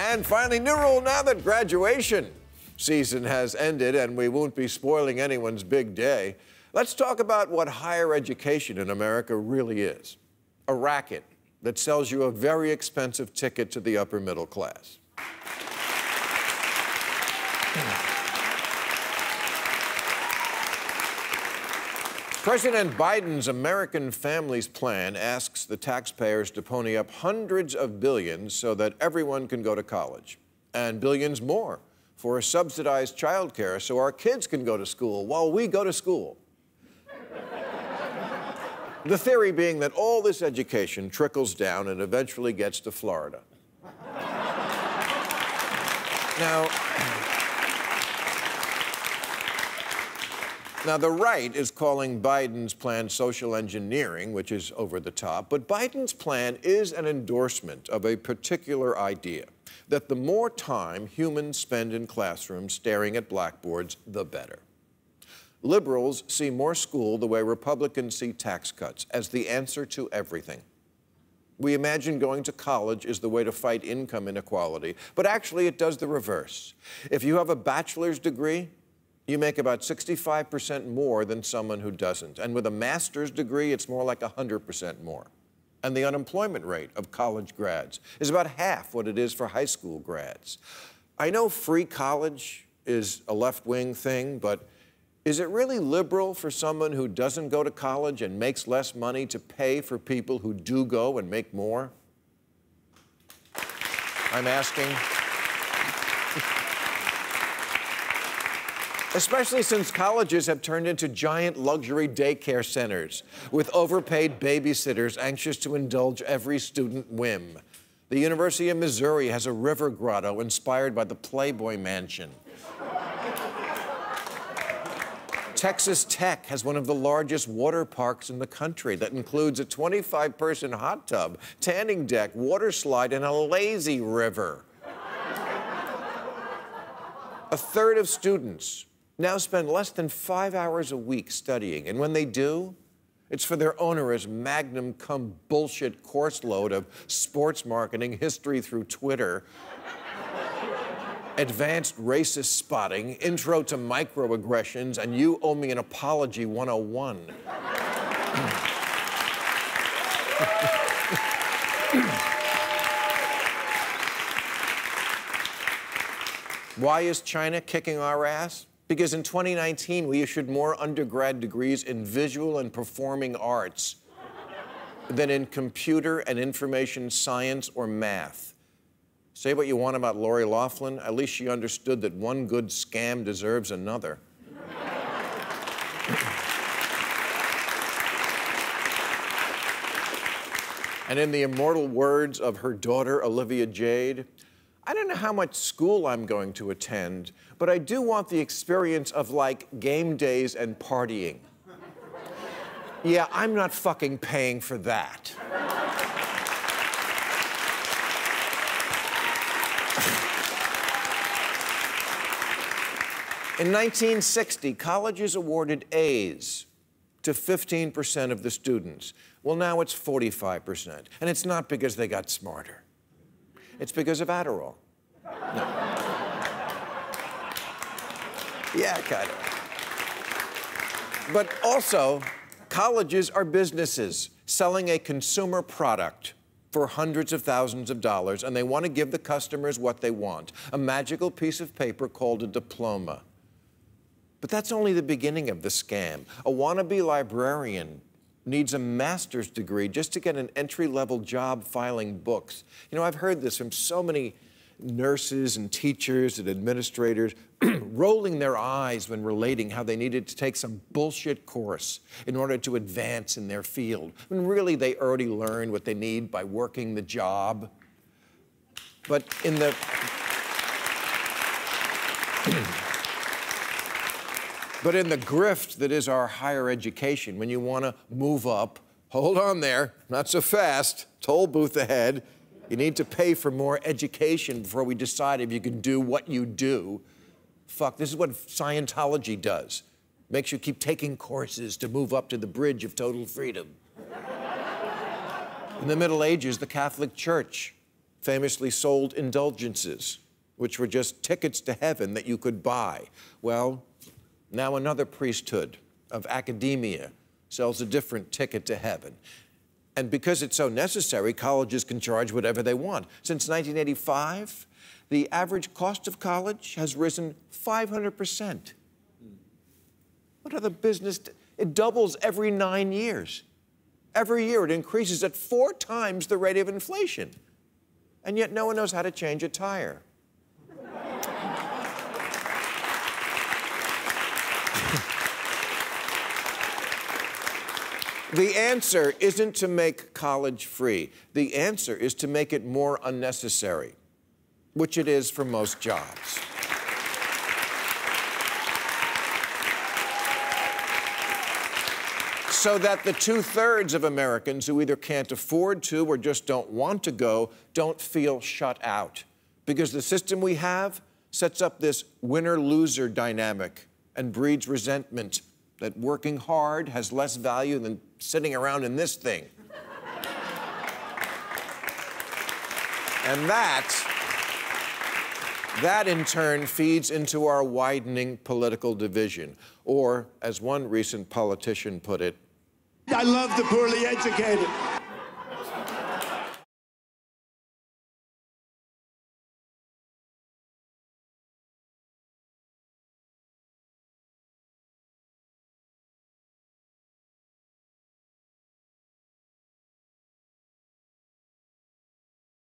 And finally, new rule now that graduation season has ended and we won't be spoiling anyone's big day. Let's talk about what higher education in America really is a racket that sells you a very expensive ticket to the upper middle class. Hmm. President Biden's American Families Plan asks the taxpayers to pony up hundreds of billions so that everyone can go to college, and billions more for a subsidized childcare so our kids can go to school while we go to school. the theory being that all this education trickles down and eventually gets to Florida. now, Now, the right is calling Biden's plan social engineering, which is over the top, but Biden's plan is an endorsement of a particular idea that the more time humans spend in classrooms staring at blackboards, the better. Liberals see more school the way Republicans see tax cuts as the answer to everything. We imagine going to college is the way to fight income inequality, but actually it does the reverse. If you have a bachelor's degree, you make about 65% more than someone who doesn't. And with a master's degree, it's more like 100% more. And the unemployment rate of college grads is about half what it is for high school grads. I know free college is a left wing thing, but is it really liberal for someone who doesn't go to college and makes less money to pay for people who do go and make more? I'm asking. Especially since colleges have turned into giant luxury daycare centers with overpaid babysitters anxious to indulge every student whim. The University of Missouri has a river grotto inspired by the Playboy Mansion. Texas Tech has one of the largest water parks in the country that includes a 25 person hot tub, tanning deck, water slide, and a lazy river. a third of students now spend less than five hours a week studying. And when they do, it's for their onerous magnum cum bullshit course load of sports marketing, history through Twitter, advanced racist spotting, intro to microaggressions, and you owe me an apology 101. Why is China kicking our ass? Because in 2019, we issued more undergrad degrees in visual and performing arts than in computer and information science or math. Say what you want about Lori Loughlin, at least she understood that one good scam deserves another. and in the immortal words of her daughter, Olivia Jade, I don't know how much school I'm going to attend, but I do want the experience of like game days and partying. yeah, I'm not fucking paying for that. In 1960, colleges awarded A's to 15% of the students. Well, now it's 45%. And it's not because they got smarter. It's because of Adderall. No. Yeah, kind of. But also, colleges are businesses selling a consumer product for hundreds of thousands of dollars, and they want to give the customers what they want a magical piece of paper called a diploma. But that's only the beginning of the scam. A wannabe librarian needs a master's degree just to get an entry level job filing books. You know, I've heard this from so many nurses and teachers and administrators rolling their eyes when relating how they needed to take some bullshit course in order to advance in their field, when really they already learned what they need by working the job. But in the But in the grift that is our higher education, when you want to move up, hold on there, not so fast, toll booth ahead. You need to pay for more education before we decide if you can do what you do. Fuck, this is what Scientology does. Makes you keep taking courses to move up to the bridge of total freedom. In the Middle Ages, the Catholic Church famously sold indulgences, which were just tickets to heaven that you could buy. Well, now another priesthood of academia sells a different ticket to heaven. And because it's so necessary, colleges can charge whatever they want. Since 1985, the average cost of college has risen 500%. What other business? It doubles every nine years. Every year it increases at four times the rate of inflation. And yet no one knows how to change a tire. The answer isn't to make college free. The answer is to make it more unnecessary, which it is for most jobs. so that the two thirds of Americans who either can't afford to or just don't want to go don't feel shut out. Because the system we have sets up this winner loser dynamic and breeds resentment that working hard has less value than sitting around in this thing. and that, that in turn feeds into our widening political division. Or, as one recent politician put it, I love the poorly educated.